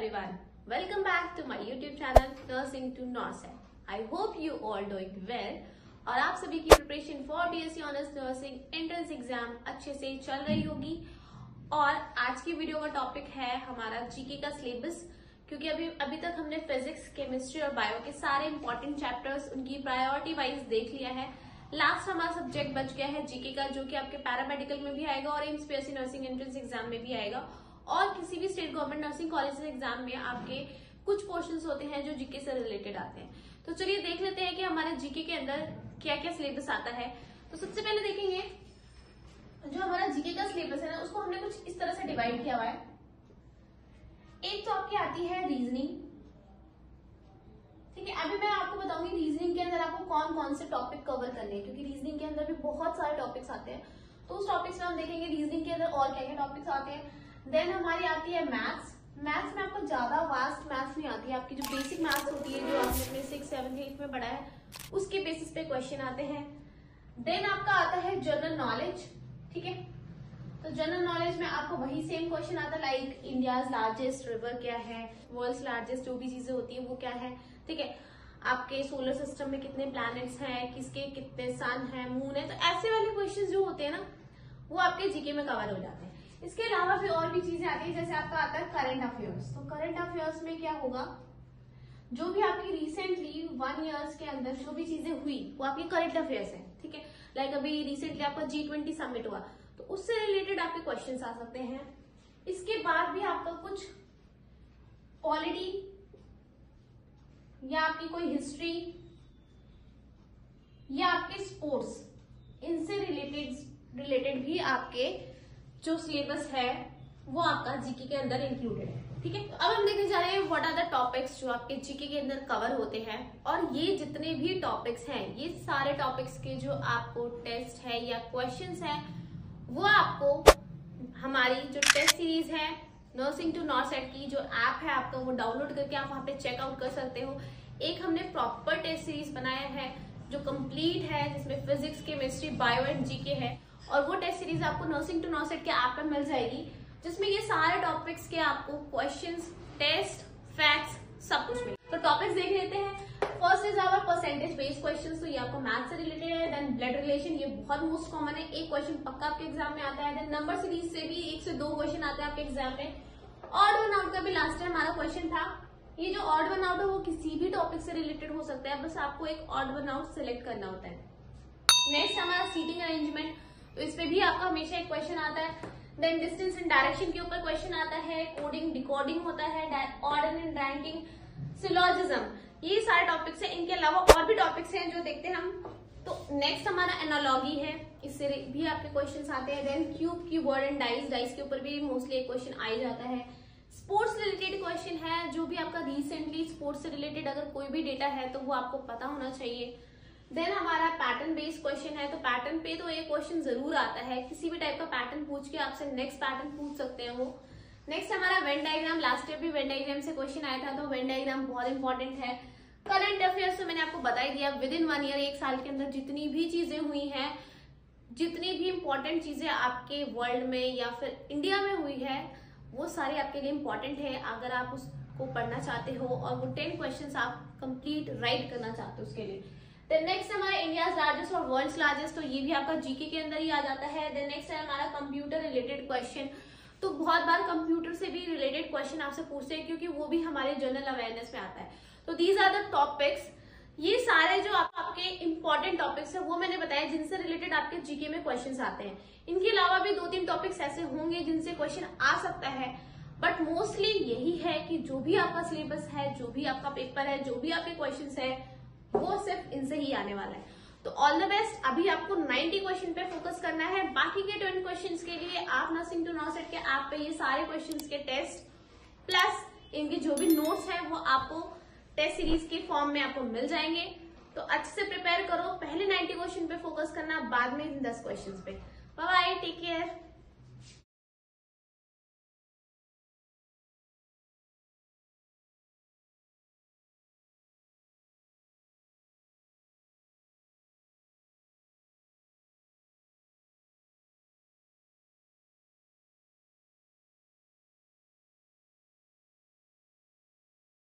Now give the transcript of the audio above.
everyone. Welcome back to my YouTube channel, Nursing to Norset. I hope you all doing well. और आप सभी की preparation for BSc honours nursing entrance exam अच्छे से चल रही होगी और आज की वीडियो का टॉपिक है हमारा जीके का सिलेबस क्योंकि अभी अभी तक हमने फिजिक्स केमिस्ट्री और बायो के सारे इंपॉर्टेंट चैप्टर्स उनकी प्रायोरिटी वाइज देख लिया है लास्ट हमारा सब्जेक्ट बच गया है जीके का, जो कि आपके पैरामेडिकल में भी आएगा और AIIMS PSC nursing entrance exam में भी आएगा और किसी भी state government nursing college exam में आपके कुछ क्वेश्चन होते हैं जो जीके से रिलेटेड आते हैं। तो चलिए देख लेते हैं कि हमारे जीके के अंदर क्या क्या सिलेबस आता है। तो सबसे पहले देखेंगे, जो हमारा जीके का सिलेबस है ना, उसको हमने कुछ इस तरह से डिवाइड किया हुआ है। एक तो आपकी आती है रीजनिंग ठीक है, अभी मैं आपको बताऊँगी रीजनिंग के अंदर आपको कौन कौन से टॉपिक कवर करने हैं, क्योंकि रीजनिंग के अंदर भी बहुत सारे टॉपिक्स आते हैं। तो उस टॉपिक्स में हम देखेंगे रीजनिंग के अंदर और क्या क्या टॉपिक्स आते हैं। देन हमारी आती है मैथ्स मैथ्स में आपको ज़्यादा वास्ट मैथ्स नहीं आती. है आपकी जो बेसिक मैथ्स होती है, जो आपने अपने सिक्स सेवन एट में पढ़ा है, उसके बेसिस पे क्वेश्चन आते हैं. देन आपका आता है जनरल नॉलेज ठीक है? तो जनरल नॉलेज में आपको वही सेम क्वेश्चन आता है लाइक इंडिया लार्जेस्ट रिवर क्या है? वर्ल्ड लार्जेस्ट जो भी चीज़ें होती है, वो क्या है? ठीक है? आपके सोलर सिस्टम में कितने प्लैनेट्स हैं? किसके कितने सन है? मून है? तो ऐसे वाले क्वेश्चन जो होते हैं ना, वो आपके जीके में कवर हो जाते हैं. इसके अलावा फिर और भी चीज़ें आती है, जैसे आपका आता है करंट अफेयर्स तो करंट अफेयर्स में क्या होगा? जो भी आपकी रिसेंटली वन ईयर्स के अंदर जो भी चीज़ें हुई, वो आपकी करंट अफेयर्स है, ठीक है? लाइक अभी रिसेंटली आपका जी ट्वेंटी समिट हुआ तो उससे रिलेटेड आपके क्वेश्चन आ सकते हैं। इसके बाद भी आपका कुछ पॉलिटी या आपकी कोई हिस्ट्री या आपके स्पोर्ट्स इनसे रिलेटेड रिलेटेड भी आपके जो सिलेबस है, वो आपका जीके के अंदर इंक्लूडेड है। ठीक है? अब हम देखने जा रहे हैं व्हाट आर द टॉपिक्स जो आपके जीके के अंदर कवर होते हैं। और ये जितने भी टॉपिक्स हैं, ये सारे टॉपिक्स के जो आपको टेस्ट है या क्वेश्चंस है, वो आपको हमारी जो टेस्ट सीरीज़ है नर्सिंग टू नॉर्सेट की जो ऐप है आपका, वो डाउनलोड करके आप वहाँ पे चेकआउट कर सकते हो। एक हमने प्रॉपर टेस्ट सीरीज़ बनाया है, जो कंप्लीट है, जिसमें physics chemistry bio and GK है। और वो टेस्ट सीरीज़ आपको नर्सिंग टू नर्सेट के ऐप पर मिल जाएगी, जिसमें ये सारे टॉपिक्स के आपको क्वेश्चन टेस्ट फैक्ट्स सब कुछ मिले तो टॉपिक्स देख लेते हैं। First is our percentage based question तो ये आपको मैथ से रिलेटेड है देन ब्लड रिलेशन ये बहुत मोस्ट कॉमन है। एक क्वेश्चन पक्का आपके एग्ज़ाम में आता है देन नंबर सीरीज़ से भी एक से दो क्वेश्चन आते हैं आपके एग्ज़ाम में। ऑड वन आउट का भी लास्ट टाइम हमारा क्वेश्चन था। ये जो ऑड वन आउट है, वो किसी भी टॉपिक से रिलेटेड हो सकता है, बस आपको एक ऑड वन आउट सिलेक्ट करना होता है। नेक्स्ट हमारा सीटिंग अरेंजमेंट तो इसमें भी आपका हमेशा एक क्वेश्चन आता है. देन डिस्टेंस एंड डायरेक्शन के ऊपर क्वेश्चन आता है. कोडिंग डिकोडिंग होता है. ऑर्डर एंड रैंकिंग सिलोजिज्म ये सारे टॉपिक्स हैं. इनके अलावा और भी टॉपिक्स हैं जो देखते हैं हम. तो नेक्स्ट हमारा एनोलॉगी है. इससे भी आपके क्वेश्चन आते हैं. Then cube cube word and dice dice के ऊपर भी मोस्टली एक क्वेश्चन आ ही जाता है. स्पोर्ट्स रिलेटेड क्वेश्चन है जो भी आपका रिसेंटली स्पोर्ट्स से रिलेटेड अगर कोई भी डेटा है तो वो आपको पता होना चाहिए. देन हमारा पैटर्न बेस्ड क्वेश्चन है तो पैटर्न पे तो एक क्वेश्चन ज़रूर आता है। किसी भी टाइप का पैटर्न पूछ के आपसे नेक्स्ट पैटर्न पूछ सकते हैं वो। नेक्स्ट हमारा वेन डायग्राम लास्ट ईयर भी वेन डायग्राम से क्वेश्चन आया था तो वेन डायग्राम बहुत इंपॉर्टेंट है। करंट अफेयर्स तो मैंने आपको बता ही दिया विद इन वन ईयर एक साल के अंदर जितनी भी चीज़ें हुई हैं, जितनी भी इंपॉर्टेंट चीज़ें आपके वर्ल्ड में या फिर इंडिया में हुई है, वो सारी आपके लिए इंपॉर्टेंट है। अगर आप उसको पढ़ना चाहते हो और वो टेन क्वेश्चन आप कंप्लीट राइट करना चाहते हो उसके लिए। देन नेक्स्ट हमारा इंडिया लार्जेस्ट और वर्ल्ड लार्जेस्ट तो ये भी आपका जीके के अंदर ही आ जाता है। देन नेक्स्ट है हमारा कंप्यूटर रिलेटेड क्वेश्चन तो बहुत बार कंप्यूटर से भी रिलेटेड क्वेश्चन आपसे पूछते हैं क्योंकि वो भी हमारे जनरल अवेयरनेस में आता है। तो दीज आर द टॉपिक्स ये सारे जो आप, आपके इंपॉर्टेंट टॉपिक्स है वो मैंने बताया जिनसे रिलेटेड आपके जीके में क्वेश्चन आते हैं। इनके अलावा भी दो तीन टॉपिक्स ऐसे होंगे जिनसे क्वेश्चन आ सकता है। बट मोस्टली यही है कि जो भी आपका सिलेबस है जो भी आपका पेपर है जो भी आपके क्वेश्चन है वो सिर्फ़ इनसे ही आने वाला है। तो ऑल द बेस्ट अभी आपको 90 क्वेश्चन पे फोकस करना है। बाकी के 20 क्वेश्चंस के लिए आप नर्सिंग टू नॉसेट के ऐप पे ये सारे क्वेश्चंस के टेस्ट प्लस इनके जो भी नोट्स हैं, वो आपको टेस्ट सीरीज़ के फॉर्म में आपको मिल जाएँगे। तो अच्छे से प्रिपेयर करो। पहले 90 क्वेश्चन पे फोकस करना, बाद में 10 क्वेश्चन पे। Bye take care